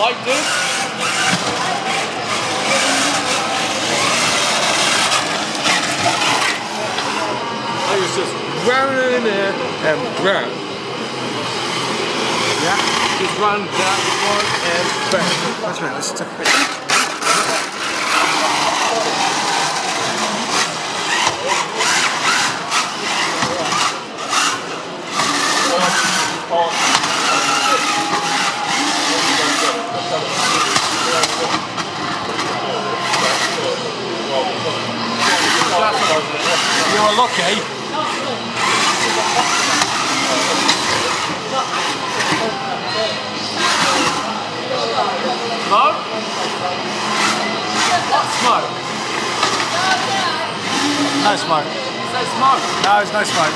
Like this. Round in there and round. Yeah, just run that one and back. That's right, let's take a picture. You're lucky. Smoke? What smoke? No smoke. Say smoke. No, there's no smoke.